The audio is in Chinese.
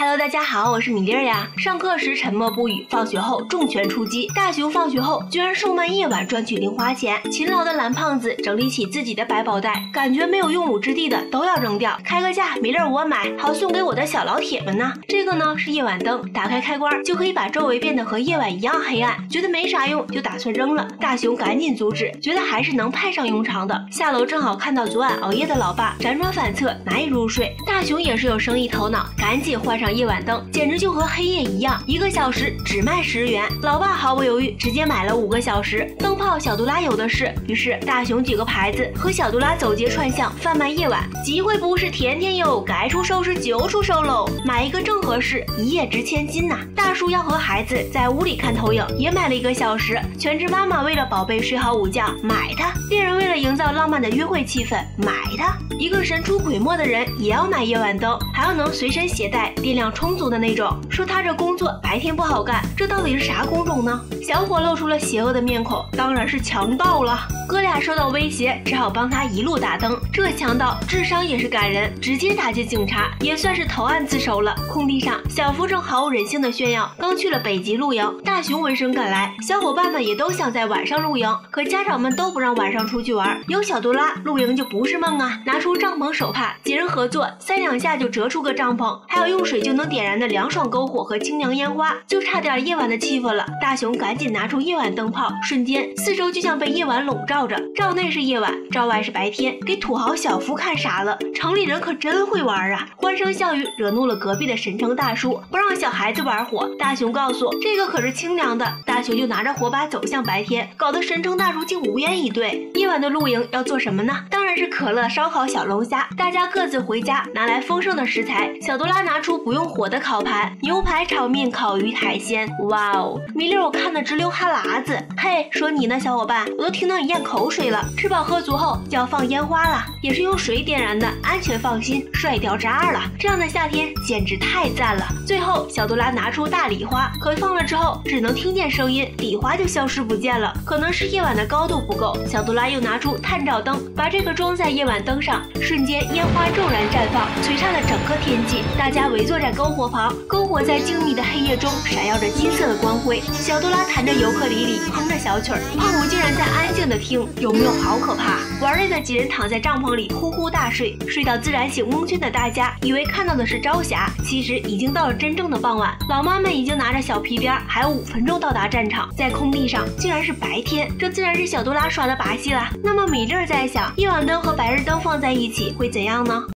Hello，大家好，我是米粒儿呀。上课时沉默不语，放学后重拳出击。大熊放学后居然售卖夜晚赚取零花钱。勤劳的蓝胖子整理起自己的百宝袋，感觉没有用武之地的都要扔掉。开个价，米粒儿我买，好送给我的小老铁们呢。这个呢是夜晚灯，打开开关就可以把周围变得和夜晚一样黑暗。觉得没啥用，就打算扔了。大熊赶紧阻止，觉得还是能派上用场的。下楼正好看到昨晚熬夜的老爸，辗转反侧难以入睡。大熊也是有生意头脑，赶紧换上。夜晚灯简直就和黑夜一样，一个小时只卖十元。老爸毫不犹豫，直接买了五个小时。灯泡小杜拉有的是，于是大雄举个牌子，和小杜拉走街串巷贩卖夜晚。机会不是天天有，该出手时就出手喽。买一个正合适，一夜值千金呐。大叔要和孩子在屋里看投影，也买了一个小时。全职妈妈为了宝贝睡好午觉，买它。恋人为了营造浪漫的约会气氛，买它。一个神出鬼没的人也要买夜晚灯，还要能随身携带电。量充足的那种，说他这工作白天不好干，这到底是啥工种呢？小伙露出了邪恶的面孔，当然是强盗了。哥俩受到威胁，只好帮他一路打灯。这强盗智商也是感人，直接打击警察，也算是投案自首了。空地上，小福正毫无人性的炫耀，刚去了北极露营。大熊闻声赶来，小伙伴们也都想在晚上露营，可家长们都不让晚上出去玩。有小杜拉，露营就不是梦啊！拿出帐篷手帕，几人合作，三两下就折出个帐篷，还有用水就能点燃的凉爽篝火和清凉烟花，就差点夜晚的气氛了。大熊赶紧拿出夜晚灯泡，瞬间四周就像被夜晚笼罩。着，照内是夜晚，照外是白天，给土豪小夫看傻了。城里人可真会玩啊！欢声笑语惹怒了隔壁的神城大叔，不让小孩子玩火。大熊告诉这个可是清凉的，大熊就拿着火把走向白天，搞得神城大叔竟无言以对。夜晚的露营要做什么呢？当然是可乐、烧烤、小龙虾。大家各自回家拿来丰盛的食材。小多拉拿出不用火的烤盘，牛排、炒面、烤鱼、海鲜。哇哦，米粒我看的直流哈喇子。嘿，说你呢，小伙伴，我都听到你咽。口水了，吃饱喝足后就要放烟花了，也是用水点燃的，安全放心，帅掉渣了。这样的夏天简直太赞了。最后，小杜拉拿出大礼花，可放了之后只能听见声音，礼花就消失不见了。可能是夜晚的高度不够，小杜拉又拿出探照灯，把这个装在夜晚灯上，瞬间烟花骤然绽放，璀璨了整个天际。大家围坐在篝火旁，篝火在静谧的黑夜中闪耀着金色的光辉。小杜拉弹着尤克里里，哼着小曲儿，胖虎竟然在安静的听。有没有好可怕？玩累的几人躺在帐篷里呼呼大睡，睡到自然醒。蒙圈的大家以为看到的是朝霞，其实已经到了真正的傍晚。老妈们已经拿着小皮鞭，还有五分钟到达战场。在空地上竟然是白天，这自然是小杜拉耍的把戏了。那么米粒在想，夜晚灯和白日灯放在一起会怎样呢？